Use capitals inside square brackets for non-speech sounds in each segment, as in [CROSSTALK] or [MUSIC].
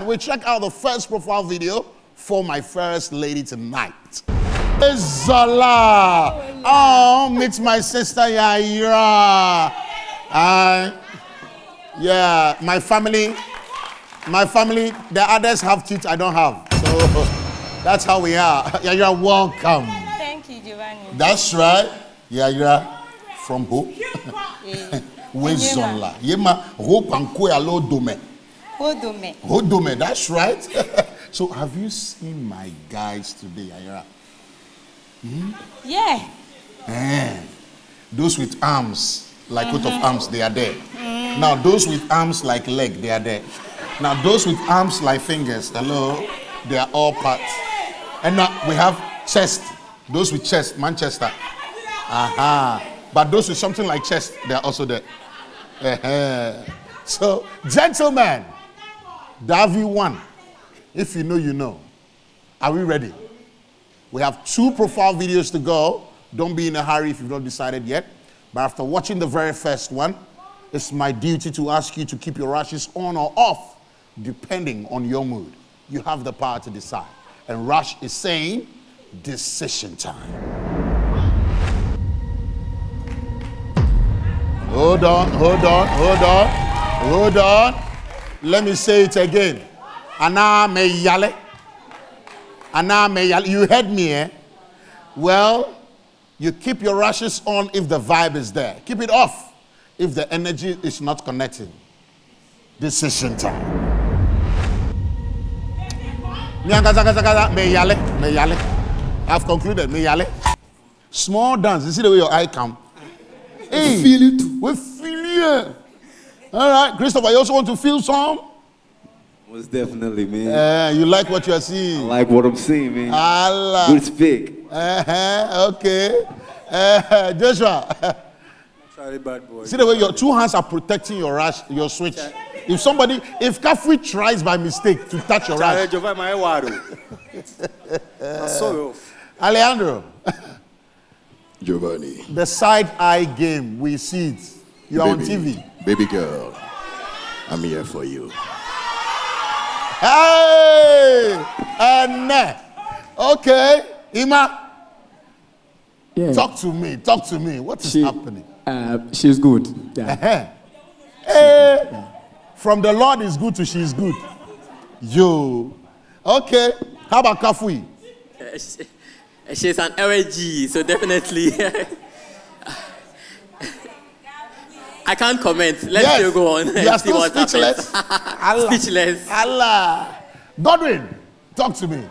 We check out the first profile video for my first lady tonight. Zola. Oh, meet my sister Yayira. Uh, yeah, my family, my family, the others have teeth I don't have. So [LAUGHS] that's how we are. [LAUGHS] Yayira, welcome. Thank you, Giovanni. That's right. Yayira, from who? [LAUGHS] Wezola. Yema, hope and alo dome. Hodome. Hodome, that's right. [LAUGHS] so have you seen my guys today, Yayira? Yeah. Eh, those with arms, like coat of arms, they are there. Now, those with arms like leg, they are there. Now, those with arms like fingers, hello, they are all parts. And now we have chest. Those with chest, Manchester. Aha. But those with something like chest, they are also there. So, gentlemen, Davi one. If you know, you know. Are we ready? We have two profile videos to go. Don't be in a hurry if you've not decided yet. But after watching the very first one, it's my duty to ask you to keep your rashes on or off, depending on your mood. You have the power to decide. And Rush is saying, decision time. Hold on, hold on, hold on, hold on. Let me say it again. Ana me yale. Ana me yale. You heard me, eh? Well, you keep your rashes on if the vibe is there. Keep it off if the energy is not connecting. Decision time. Nyangazagazagaza, Me yale, me yale. I've concluded. Me yale. Small dance. You see the way your eye come. Hey, feel it we feel you. All right, Christopher. You also want to feel some? Most definitely, man. Uh, you like what you are seeing? I seeing? like what I'm seeing, man. Allah. Good speak. Uh-huh, okay. Uh, [LAUGHS] Joshua, Sorry, bad boy. see the way your two hands are protecting your rash, your switch. If somebody, if Kafui tries by mistake to touch your Sorry, rash, Giovanni, my waro. That's so rough. Alejandro, Giovanni, the side eye game, we see it. You're on TV. Baby girl, I'm here for you. Hey! And okay, Ima, Yeah. talk to me. Talk to me. What is She- happening? Uh, she's good. Yeah. Eh. [LAUGHS] Hey, from the Lord is good to she is good. Yo. Okay. How about Kafui? Uh, she- She's an LG, so definitely. [LAUGHS] I can't comment. Let's Yes. still go on. You are [LAUGHS] see still speechless. [LAUGHS] Allah. Speechless. Allah. Godwin, talk to me.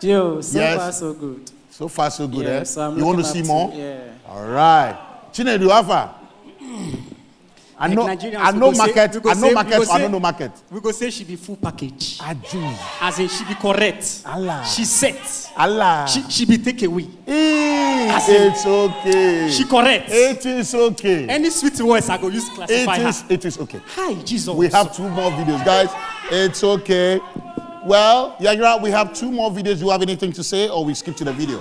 Joe, so Yes. far so good. So far, so good, Yeah, eh? so I'm you want to see more? to- yeah. All right. Chinedu Alpha. I know, Nigerians, I know say- market. I know say- market. so I say- don't know market. We go say she be full package. Aju. As in she be correct. Allah. She set. Allah. She, she be take away. Eh, As it's okay. She correct. It is okay. Any sweet words I go use classify It her. is, it is okay. Hi, Jesus. We have two more videos, guys. It's okay. Well, Yayira, we have two more videos. Do you have anything to say, or we skip to the video?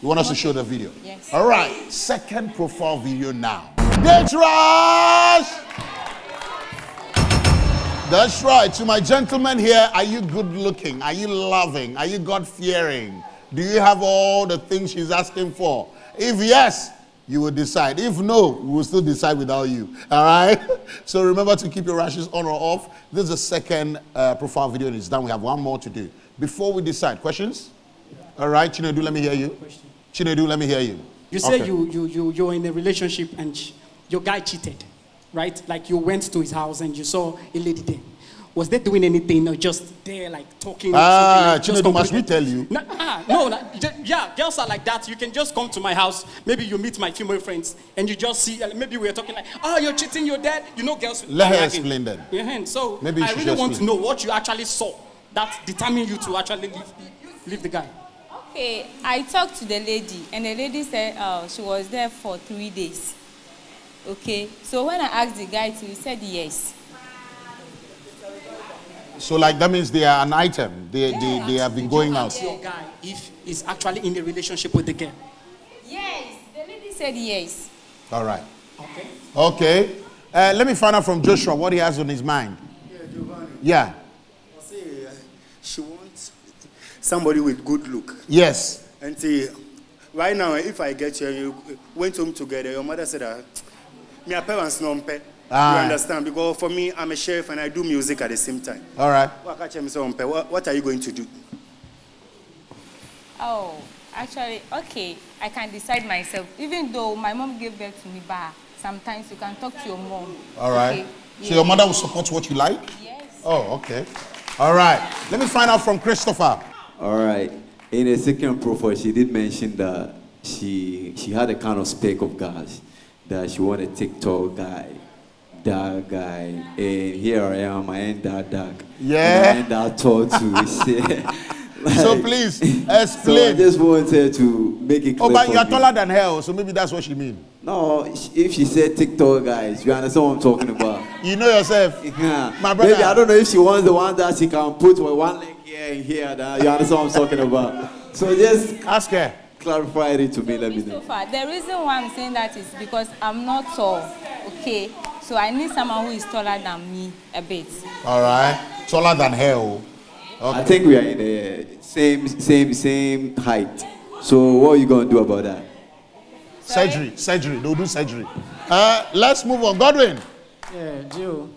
You want us to show the video? Yes. All right. Second profile video now. Date rush. That's right. To my gentlemen here, are you good looking? Are you loving? Are you God fearing? Do you have all the things she's asking for? If yes, you will decide. If no, we will still decide without you. All right? [LAUGHS] So remember to keep your rashes on or off. This is the second uh, profile video and it's done. We have one more to do. Before we decide, questions? All right, Chinedu, let me hear you. Chinedu, let me hear you. You say Okay. you, you, you, you're in a relationship and your guy cheated, right? Like you went to his house and you saw a lady there. Was they doing anything or just there like talking? Ah, something, like, just Chinedu, must we completely- tell you? No, ah, no, no, ju- yeah, girls are like that. You can just come to my house. Maybe you meet my female friends and you just see. uh, Maybe we're talking like, oh, you're cheating, you're dead. You know, girls. Let her nagging. explain then. Yeah, so Maybe you I really just want to know what you actually saw that determined you to actually leave, leave the guy. Okay, I talked to the lady, and the lady said uh, she was there for three days. Okay, so when I asked the guy to, he said yes. So, like, that means they are an item. They, they, they have been going out. Ask your guy if he's actually in a relationship with the girl. Yes, the lady said yes. All right. Okay. Okay. Uh, let me find out from Joshua what he has on his mind. Yeah, Giovanni. Yeah. Say, uh, she wants somebody with good look. Yes. And see, right now, if I get you you went home together, your mother said, uh, "Me parents no pay." Ah. You understand? Because for me, I'm a chef and I do music at the same time. All right. What catch me say, "Umpe," What what are you going to do? Oh, actually, okay, I can decide myself. Even though my mom gave birth to me, but sometimes you can talk to your mom. All right. Okay? So Yeah. your mother will support what you like? Yes. Oh, okay. All right. Let me find out from Christopher. All right. In a second profile, she did mention that she she had a kind of spec of guys that she wanted a TikTok guy, dark guy, and here I am. I ain't that dark. Yeah. And I ain't that tall too. [LAUGHS] [LAUGHS] So Like- please So explain. I just wanted to make it clear. oh, but you are taller than her, so maybe that's what she mean. No, if she said TikTok guys, you understand what I'm talking about. [LAUGHS] You know yourself. Yeah. My brother. Maybe I don't know if she wants the one that she can put with one leg here and here. That, you understand what I'm talking about. So just Ask her. clarify it to me. Let me know. Christopher, the reason why I'm saying that is because I'm not tall, okay? So I need someone who is taller than me a bit. All right. Taller than her. oh. I think we are in the same same same height. So what are you gonna do about that? Surgery. Surgery. They'll do surgery. Uh, let's move on. Godwin. Yeah, Jill,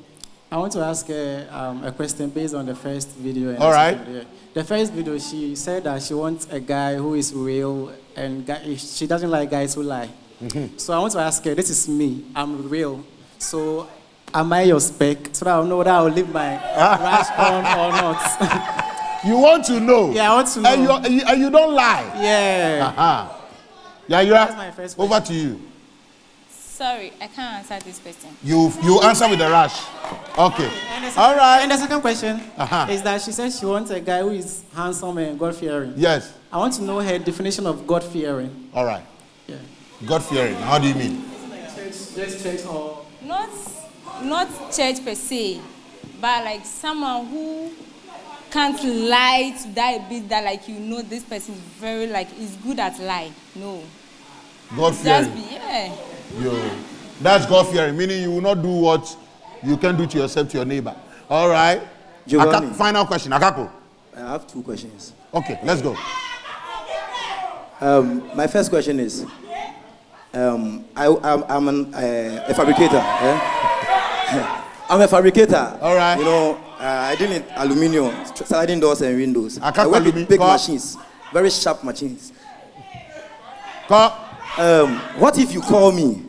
I want to ask her um, a question based on the first video. and All the video. The first video, she said that she wants a guy who is real and guy, she doesn't like guys who lie. Mm-hmm. So I want to ask her, this is me, I'm real. So am I your spec? So that I'll know whether I'll leave my rash [LAUGHS] on or not. You want to know? Yeah, I want to And you, know. and you, and you don't lie. yeah. Uh-huh. Yeah, you That's are. my first Over to you. Sorry, I can't answer this question. You you answer with the rush. Okay. And second, All right. And the second question Uh-huh. is that she says she wants a guy who is handsome and God fearing. Yes. I want to know her definition of God fearing. All right. Yeah. God fearing. How do you mean? Just church or Not, not church per se, but like someone who can't lie to that bit that like you know this person is very like is good at lie. No, God just fearing. be yeah. Yo, that's God fearing, meaning you will not do what you can do to yourself to your neighbor. All right. Giovanni. Aka- final question. Akako. I have two questions. Okay, let's go. Um, my first question is, um, I, I'm, I'm an, uh, a fabricator. eh? [LAUGHS] I'm a fabricator. All right. You know, uh, I deal in aluminium, sliding doors and windows. I can't work with big co- machines, very sharp machines. Call. Um, what if you call me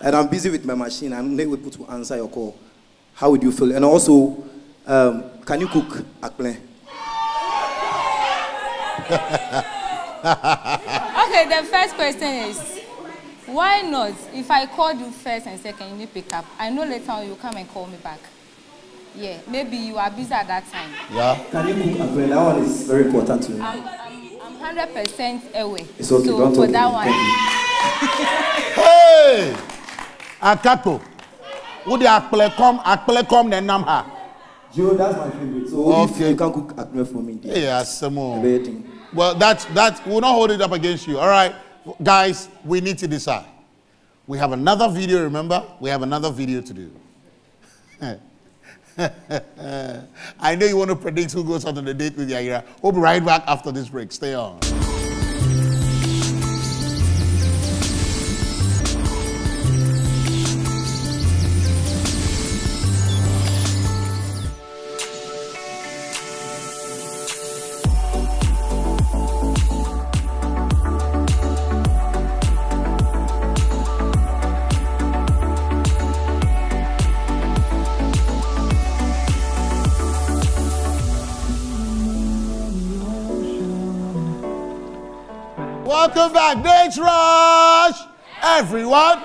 and I'm busy with my machine and I'm not able to answer your call? How would you feel? And also, um, can you cook akple? [LAUGHS] Okay, the first question is why not? If I called you first and second, you need pick up. I know later on you come and call me back. Yeah, maybe you are busy at that time. Yeah. Can you cook akple? That one is very important to me. I'm, I'm, I'm hundred percent away. It's okay, so don't for talk that to me. one, Hey! Akako. Wo de akple kom, akple kom ne nam ha. Joe, that's my favorite. So if Okay. you can cook akple for me. Hey, asemo. Waiting. Well, that that we'll not hold it up against you. All right, guys, we need to decide. We have another video. Remember, we have another video to do. [LAUGHS] I know you want to predict who goes out on the date with Yayira. We'll be right back after this break. Stay on. Welcome back, Date Rush, everyone.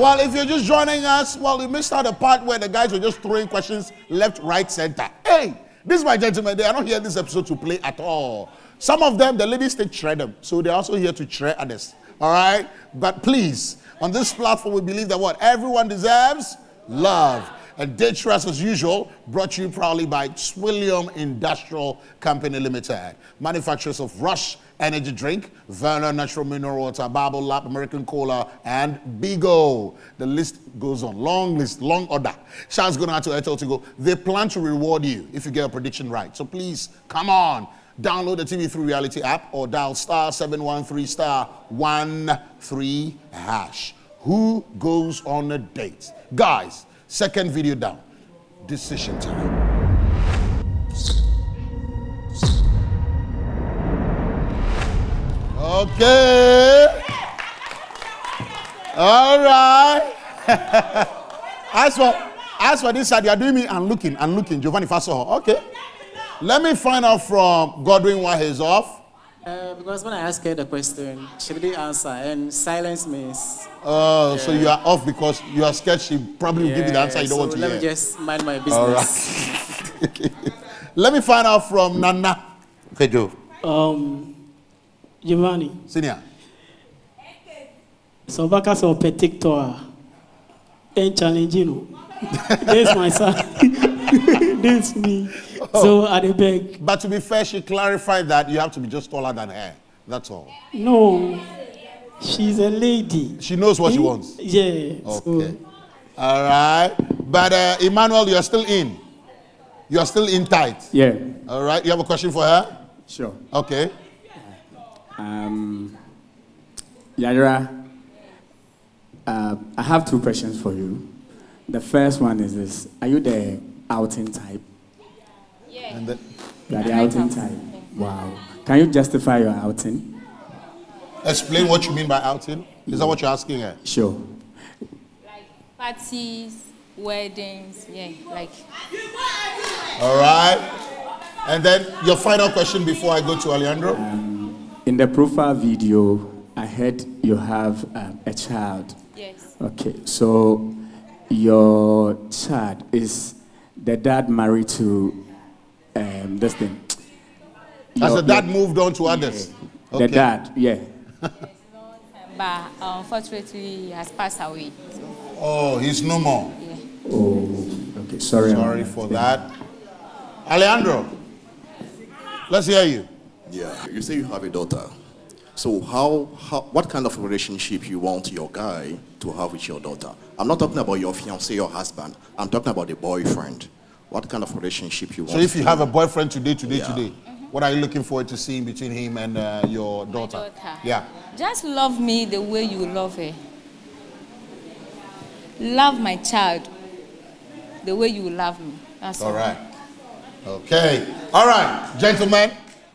Well, if you're just joining us, well, you missed out the part where the guys were just throwing questions left, right, center. Hey, this, is my gentlemen, they are not here this episode to play at all. Some of them, the ladies, they shred them, so they're also here to shred others. All right, but please, on this platform, we believe that what everyone deserves love. And Date Rush, as usual, brought to you proudly by Twellium Industrial Company Limited, manufacturers of Rush Energy Drink, Verna Natural Mineral Water, Bible Lab, American Cola, and Bigoo. The list goes on. Long list, long order. Shouts going out to AirtelTigo. They plan to reward you if you get a prediction right. So please, come on. Download the TV3 Reality app or dial star 713 star 13 hash. Who goes on a date? Guys, second video down. Decision time. Okay. All right. [LAUGHS] as for as for this side, you are doing me and looking and looking. Giovanni Faso. Okay. Let me find out from Godwin why he's off. Uh, because when I asked her the question, she didn't answer, and silence means. Oh, so you are off because you are scared she probably will give you the answer you don't so want to let hear. me just mind my business. All right. [LAUGHS] Let me find out from Nana. Okay, Joe. Um, Giovanni, Senior. so baka sɛ ɔpɛ tiktok a ɛnchallenge no this my son this me so i dey beg But to be fair, she clarified that you have to be just taller than her. That's all. no she's a lady She knows what she wants. yeah Okay. All right. But uh, Emmanuel, you're still in. You're still in tight. Yeah, All right. You have a question for her? sure. Okay. Um, Yayira, uh, I have two questions for you. The first one is this Are you the outing type? Yeah. And then, You are the I like outing outing, type. Wow. Can you justify your outing? explain what you mean by outing. Is that what you're asking her? Sure. Like parties, weddings, yeah, like All right. And then your final question before I go to Alejandro. In the profile video, I heard you have um, a child. yes. Okay, so your child is the dad married to um, this thing? Has Your- the dad your- moved on to others? The dad, yeah. But unfortunately, he has passed away. So, Oh, he's no more. Oh, okay. Sorry. Sorry for that. Alejandro, let's hear you. Yeah, you say you have a daughter. So how, how what kind of relationship you want your guy to have with your daughter? I'm not talking about your fiance, your husband. I'm talking about the boyfriend. What kind of relationship you want? So if you to- have a boyfriend today, today, Yeah. today, what are you looking forward to seeing between him and uh, your daughter? daughter. Yeah. Just love me the way you love her. Love my child the way you love me. That's All right. Okay. All right, gentlemen,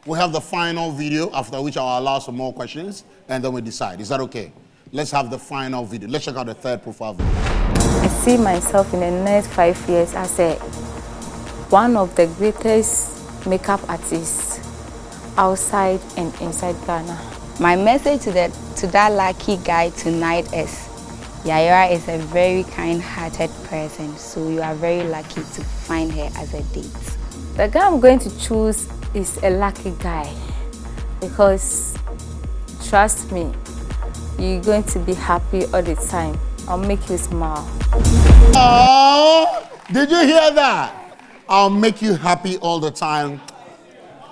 we have the final video after which I'll allow some more questions and then we decide. Is that okay? Let's have the final video. Let's check out the third profile video. I see myself in the next five years as a one of the greatest makeup artists outside and inside Ghana. My message to, the, to that lucky guy tonight is Yayira is a very kind-hearted person, so you are very lucky to find her as a date. The guy I'm going to choose is a lucky guy because trust me, you're going to be happy all the time. I'll make you smile. Oh, did you hear that? I'll make you happy all the time.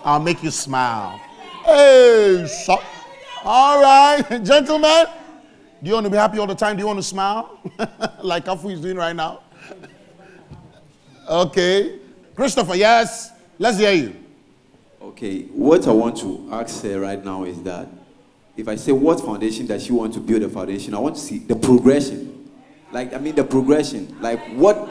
I'll make you smile. Hey, so, all right, [LAUGHS] gentlemen. Do you want to be happy all the time? Do you want to smile? [LAUGHS] like Afu is doing right now? Okay. Christopher, yes. Let's hear you. Okay, what I want to ask her right now is that if I say what foundation does she want to build a foundation, I want to see the progression. Like, I mean, the progression. Like, what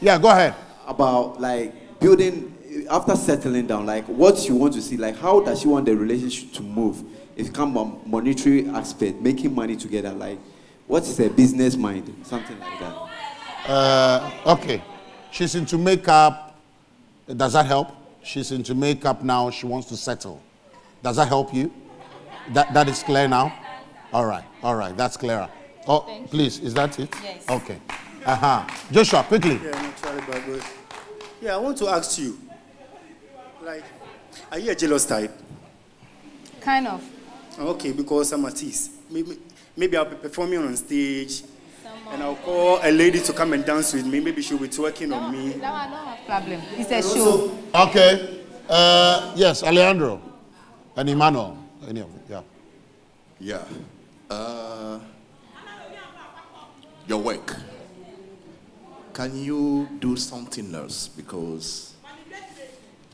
Yeah, go ahead. About like building after settling down? Like, what you want to see? Like, how does she want the relationship to move? If come on monetary aspect, making money together. Like, what's her business mind? Something like that. Uh, okay. She's into makeup. Does that help? She's into makeup now. She wants to settle. Does that help you? That, that is clear now? All right. All right. That's clearer. Oh, please. Is that it? Yes. Okay. Uh huh. Joshua, quickly. Yeah, naturally, but good. Yeah, I want to ask you, like, are you a jealous type? Kind of. Okay, because I'm a tease. Maybe, maybe I'll be performing on stage, and I'll call a lady to come and dance with me. Maybe she'll be twerking on me. No, one don't have problem. It's a show. Okay. Uh, yes, Alejandro and Emmanuel. Any of it? Yeah. Yeah. Uh, your work. Can you do something else? Because,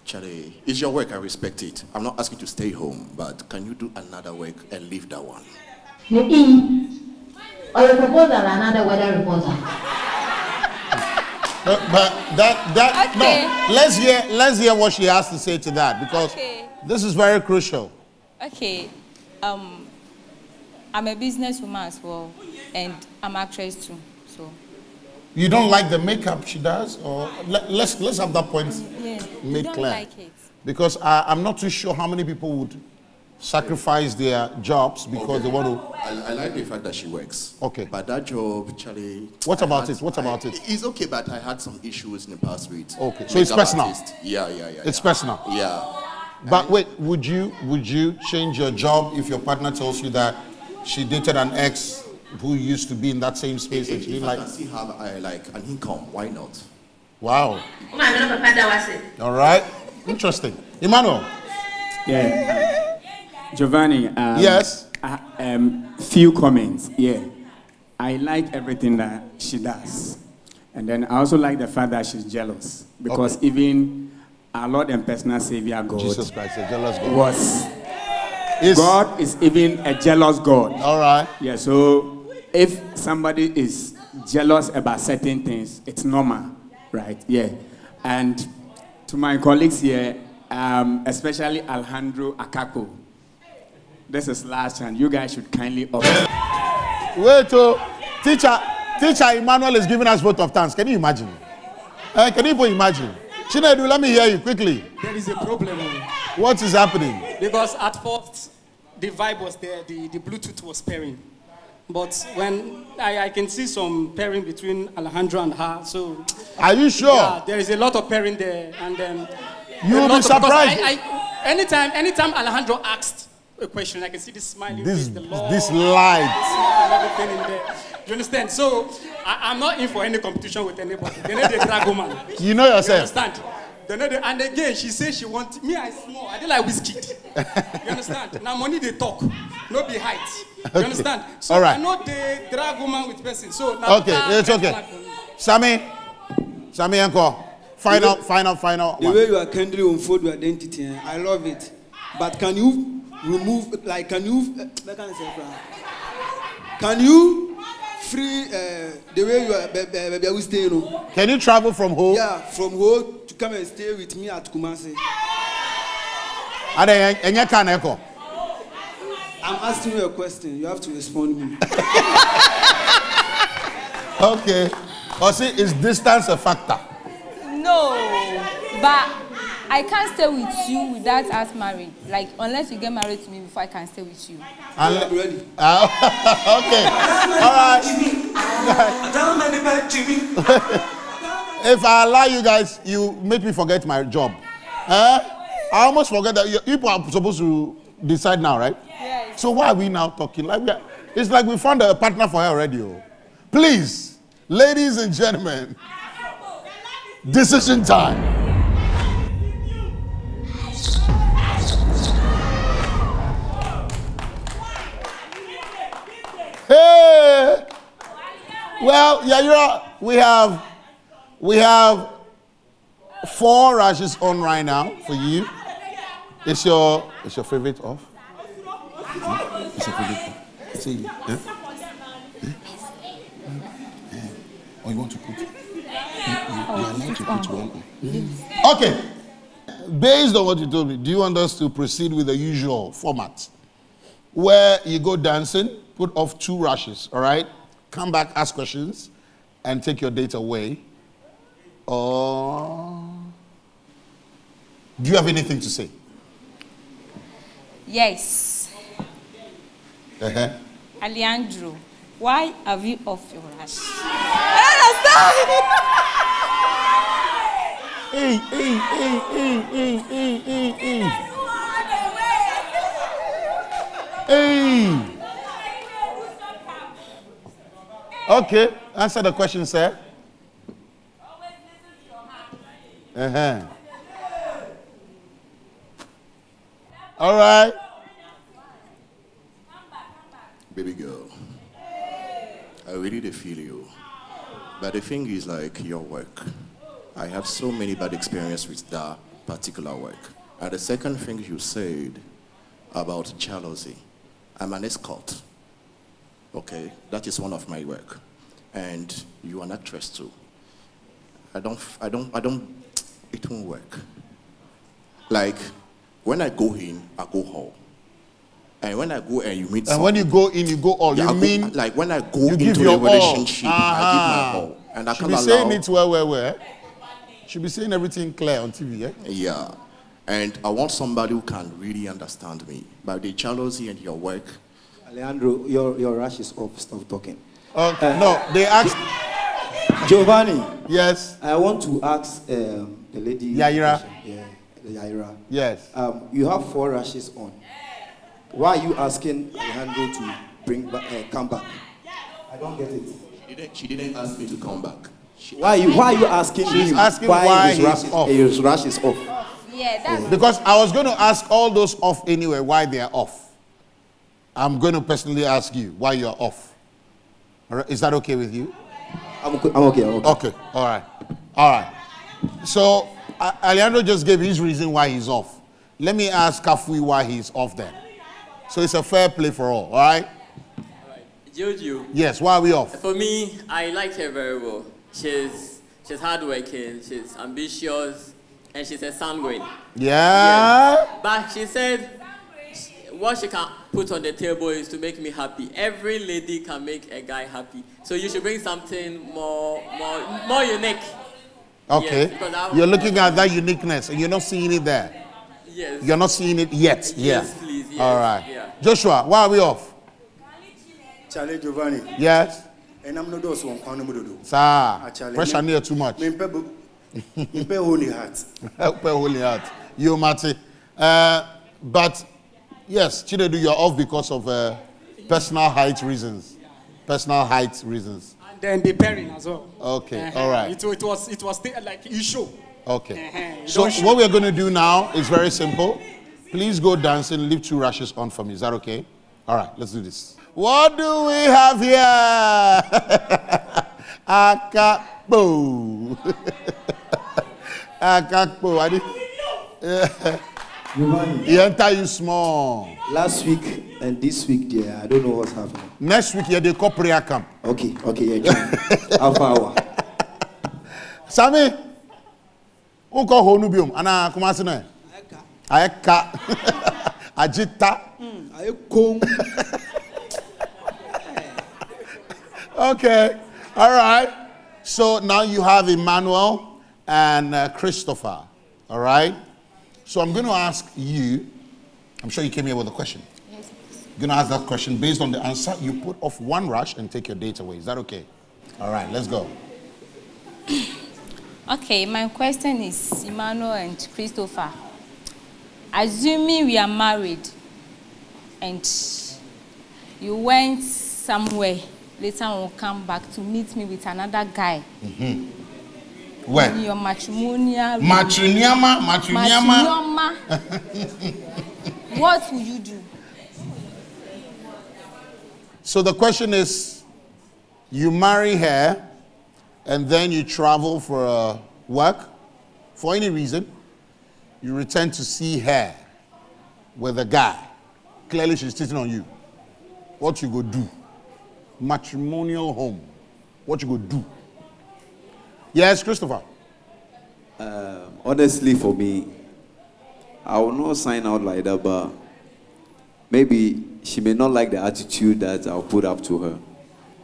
Charlie, it's your work. I respect it. I'm not asking you to stay home, but can you do another work and leave that one? Or a proposal, another weather reporter. [LAUGHS] But, but that that Okay. no. Let's hear let's hear what she has to say to that because Okay. this is very crucial. Okay. Um, I'm a businesswoman as well, and I'm actress too. So You don't like the makeup she does, or let, let's let's have that point yeah, made clear. like. Because I, I'm not too sure how many people would sacrifice their jobs because they want to. I, I like the fact that she works. Okay. But that job, Charlie. What I about had- it? What I- about it? It's okay, but I had some issues in the past with. Okay, so it's personal. artist. Yeah, yeah, yeah. It's yeah. personal. Yeah. But wait, would you would you change your job if your partner tells you that she dated an ex who used to be in that same space and If, she if didn't I like? can still have uh, like an income, why not? Wow. Uma, I'm not prepared that was it. All right. Interesting. Emmanuel. Yeah. Giovanni. Um, Yes? I, um, few comments. Yeah. I like everything that she does. And then I also like the fact that she's jealous. Because even our Lord and personal Savior God Jesus Christ, a jealous God. was. Is- God is even a jealous God. All right. Yeah, so if somebody is jealous about certain things, it's normal, right? Yeah. And to my colleagues here, um, especially Alejandro Akako, this is last chance. You guys should kindly up. Wait, oh, teacher, teacher Emmanuel is giving us vote of thanks. Can you imagine? Eh, can you even imagine? Chinedu, let me hear you quickly. There is a problem. What is happening? Because at first, the vibe was there, the, the Bluetooth was pairing. But when I, I can see some pairing between Alejandro and her, so. Are you sure? Yeah, there is a lot of pairing there. And then. You a will lot be of- surprised. I, I, anytime, anytime Alejandro asked a question, I can see this smiling This face, the Lord, this light. everything in there. You understand? So I, I'm not in for any competition with anybody. They need a drag woman. You know yourself. You understand? They know the, and again, she says she want me. I small. I did like whiskey. you understand? Now money they talk, no be height. You Okay. understand? So All right. I know they drag woman with person. So now Okay, it's okay. Sammy, Sammy Enko, final, final, final. The one. way you are kindly unfold your identity, eh, I love it. But can you remove, like, can you, eh, what can I say, can you free uh, the way you are, be, be, be, we stay, you know? Can you travel from home? Yeah, from home come and stay with me at Kumasi. And you can echo. I'm asking you a question. You have to respond me. [LAUGHS] Okay. Or see, is distance a factor? No, but I can't stay with you without us married. Like unless you get married to me before I can stay with you. And, ready. Uh, [LAUGHS] okay. All right. [LAUGHS] if I allow you guys, you make me forget my job. Huh? I almost forget that you people are supposed to decide now, right? Yes. So why are we now talking? Like we are, it's like we found a partner for her already. oh. Please, ladies and gentlemen, decision time. Hey! Well, Yayira, we have we have four rashes on right now for you. It's your it's your favorite off? It's your favorite. See, yeah? Or you want to put? You, are one. Okay. Based on what you told me, do you want us to proceed with the usual format? Where you go dancing, put off two rushes, all right? Come back, ask questions, and take your date away. Or do you have anything to say? Yes, Uh-huh. Alejandro, why have you off your rash? I [LAUGHS] Hey, hey, hey, hey, hey, hey, hey, hey. Hey. Okay, answer the question, sir. Uh-huh. All right. Baby girl, I really dey feel you. But the thing is like your work. I have so many bad experience with that particular work. And the second thing you said about jealousy. I'm an escort. Okay, that is one of my work. And you are an actress too. I don't, I don't, I don't, it won't work. Like, when I go in, I go home. And when I go and you meet And when you go in, you go all. Yeah, you I go- mean like when I go you into give a your all. relationship, I give my all. And I Should can't be allow saying it well, well, well. Should be saying everything clear on TV, eh? Yeah. And I want somebody who can really understand me. But the jealousy and your work. Alejandro, your, your rush is off. Stop talking. Okay. no, they asked. Giovanni. Yes. I want to ask um, the lady. Yayira. Yeah, the Yayira. Yes. Um, you have four rashes on. Why are you asking Alejandro to bring back, uh, come back? I don't get it. She didn't, she didn't ask me to come back. Why are you, why are you asking She's him asking why his, he's rash is, off. his rash is off? Yeah, that's Because I was going to ask all those off anyway why they are off. I'm going to personally ask you why you are off. Is that okay with you? I'm okay. I'm okay. I'm okay. Okay. All right. All right. So Alejandro just gave his reason why he's off. Let me ask Kafui why he's off then. So it's a fair play for all. All right. Jojo. Yes. Why are we off? For me, I like her very well. She's she's hardworking, she's ambitious, and she's a sanguine. Yeah. But she said what she can put on the table is to make me happy. Every lady can make a guy happy. So you should bring something more more more unique. Okay. Yes, You're looking at that uniqueness and you're not seeing it there. Yes. You're not seeing it yet. Yes, yeah. please, yes, All right. yeah. Joshua, why are we off? Charlie Giovanni. Yes. And I'm not those one kwano mudodo. Sir, pressure near too much. Me mpe bu- mpe holy heart. [LAUGHS] Help her holy heart. You, Marty. Uh, but yes, Chinedu, you're off because of uh, personal height reasons. Personal height reasons. Then the pairing as well. Okay, Uh-huh. all right. It, it was it was like you show. Okay. Uh-huh. So Don't show. what we're going to do now is very simple. Please go dancing, leave two rashes on for me. Is that okay? All right, let's do this. What do we have here? [LAUGHS] Akapo. [LAUGHS] Akapo. I did- [LAUGHS] He enter you small. Last week and this week, dear, I don't know what's happening. Next week, yeah, they call prayer camp. Okay, okay, yeah. Alpha hour. Sami, who call honu biom? Ana kumasi na? Ayeka. [LAUGHS] Ajita. Ayekong. [LAUGHS] Okay. All right. So now you have Emmanuel and uh, Christopher. All right. So I'm going to ask you. I'm sure you came here with a question. Yes. I'm going to ask that question based on the answer. You put off one rush and take your date away. Is that okay? All right. Let's go. [CLEARS THROAT] Okay, my question is Emmanuel and Christopher. Assuming we are married and you went somewhere, later on will come back to meet me with another guy. Mm-hmm. Where? In your matrimonial. [LAUGHS] Matriniama, matriniama. Matrimonial. what will you do? So the question is you marry her and then you travel for uh, work for any reason. You return to see her with a guy. Clearly, she's cheating on you. What you go do? Matrimonial home. What you go do? Yes, Christopher. Um, honestly, for me, I will not sign out like that, but maybe she may not like the attitude that I'll put up to her.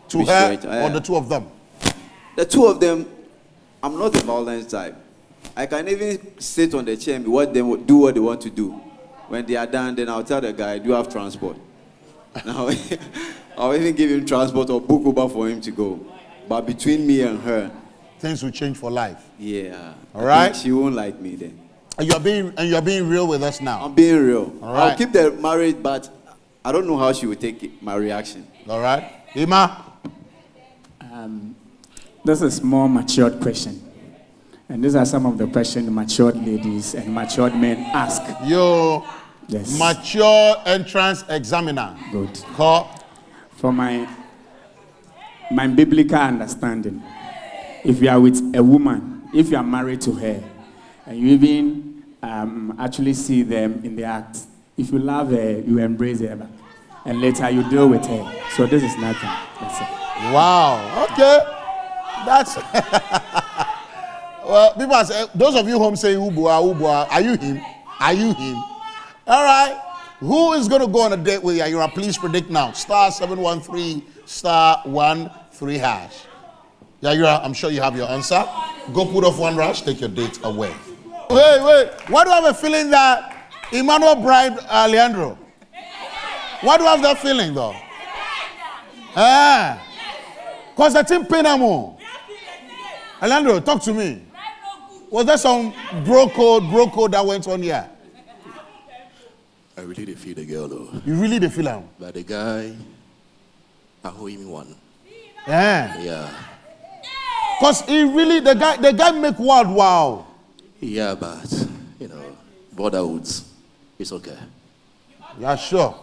To Be her straight, or the two of them? The two of them, I'm not the violent type. I can even sit on the chair and what they do what they want to do. When they are done, then I'll tell the guy, "Do you have transport?" [LAUGHS] Now, [LAUGHS] I'll even give him transport or book Uber for him to go. But between me and her, things will change for life. Yeah. All I right. think She won't like me then. And you're being and you're being real with us now. I'm being real. All I'll keep the marriage, but I don't know how she will take it, my reaction. All right. Ima. Um, this is more matured question. And these are some of the questions matured ladies and matured men ask. Yo, Yes. mature entrance examiner. Good. Call. For my my biblical understanding, if you are with a woman, if you are married to her, and you even um, actually see them in the act, if you love her, you embrace her, and later you deal with her. So this is nothing. Wow. Okay. That's. [LAUGHS] well, people saying, those of you home saying, Ubua, Ubua, are you him? Are you him? All right. Who is going to go on a date with Yayira? Please predict now. Star 713, star 1 3 hash. Yayira, I'm sure you have your answer. Go put off one rush, take your date away. Wait, wait. Why do I have a feeling that Emmanuel bribed uh, Leandro? Why do I have that feeling though? Ah. Because the team pay more. Alejandro, talk to me. Was there some bro code, bro code that went on here? I really did feel the girl though. You really did feel him? But the guy, I owe him one. Yeah. Yeah. Because he really, the guy, the guy make wild wow. Yeah, but, you know, borderwoods, it's okay. Yeah, sure.